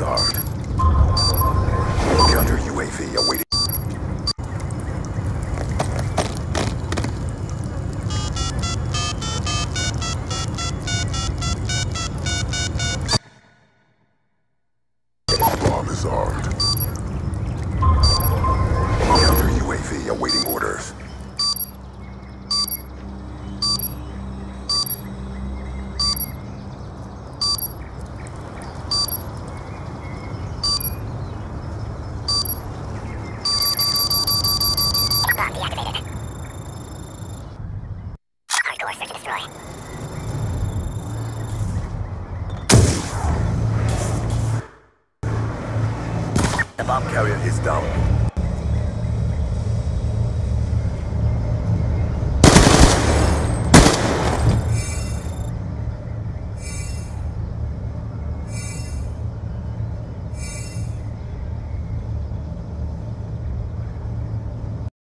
Zard. Counter UAV awaiting. Bomb is armed. The bomb carrier is down.